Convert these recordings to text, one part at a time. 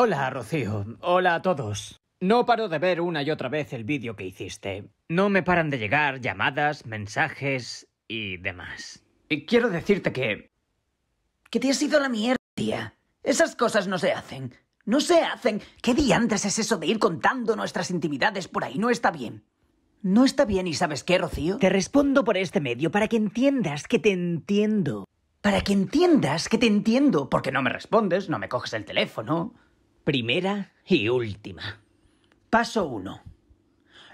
Hola, Rocío. Hola a todos. No paro de ver una y otra vez el vídeo que hiciste. No me paran de llegar llamadas, mensajes y demás. Y quiero decirte que... Que te has ido a la mierda, tía. Esas cosas no se hacen. No se hacen. ¿Qué diantres es eso de ir contando nuestras intimidades por ahí? No está bien. No está bien y ¿sabes qué, Rocío? Te respondo por este medio para que entiendas que te entiendo. Para que entiendas que te entiendo. Porque no me respondes, no me coges el teléfono. Primera y última. Paso uno.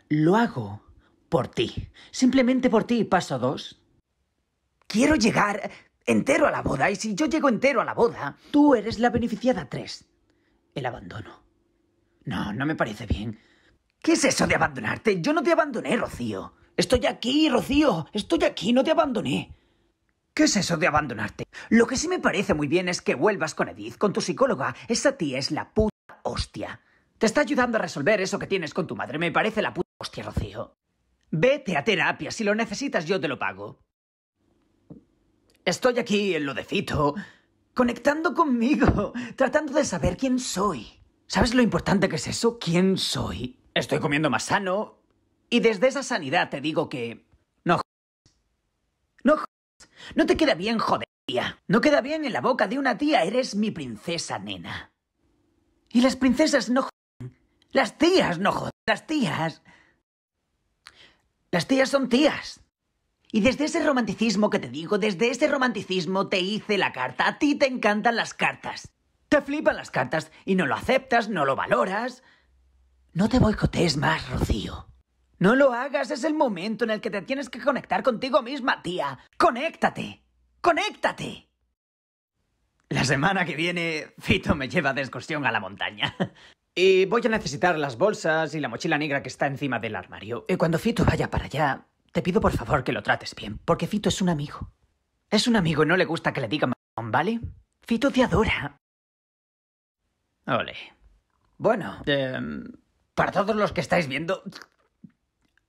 Lo hago por ti. Simplemente por ti. Paso dos. Quiero llegar entero a la boda y si yo llego entero a la boda, tú eres la beneficiada tres. El abandono. No, no me parece bien. ¿Qué es eso de abandonarte? Yo no te abandoné, Rocío. Estoy aquí, Rocío. Estoy aquí, no te abandoné. ¿Qué es eso de abandonarte? Lo que sí me parece muy bien es que vuelvas con Edith, con tu psicóloga. Esa tía es la puta hostia. Te está ayudando a resolver eso que tienes con tu madre. Me parece la puta hostia, Rocío. Vete a terapia. Si lo necesitas, yo te lo pago. Estoy aquí en lo de Fito, conectando conmigo, tratando de saber quién soy. ¿Sabes lo importante que es eso? ¿Quién soy? Estoy comiendo más sano. Y desde esa sanidad te digo que... No. No. No te queda bien, joder, tía. No queda bien en la boca de una tía. Eres mi princesa, nena. Y las princesas no joden. Las tías no joden. Las tías... Las tías son tías. Y desde ese romanticismo que te digo, desde ese romanticismo te hice la carta. A ti te encantan las cartas. Te flipan las cartas y no lo aceptas, no lo valoras. No te boicotees más, Rocío. No lo hagas, es el momento en el que te tienes que conectar contigo misma, tía. ¡Conéctate! ¡Conéctate! La semana que viene, Fito me lleva de excursión a la montaña. Y voy a necesitar las bolsas y la mochila negra que está encima del armario. Y cuando Fito vaya para allá, te pido por favor que lo trates bien, porque Fito es un amigo. Es un amigo y no le gusta que le diga marrón, ¿vale? Fito te adora. Ole. Bueno, em, para todos los que estáis viendo,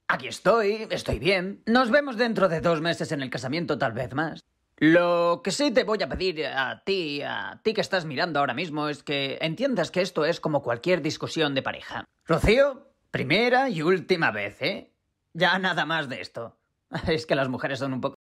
aquí estoy, estoy bien. Nos vemos dentro de dos meses en el casamiento, tal vez más. Lo que sí te voy a pedir a ti, a ti que estás mirando ahora mismo, es que entiendas que esto es como cualquier discusión de pareja. Rocío, primera y última vez, ¿eh? Ya nada más de esto. Es que las mujeres son un poco...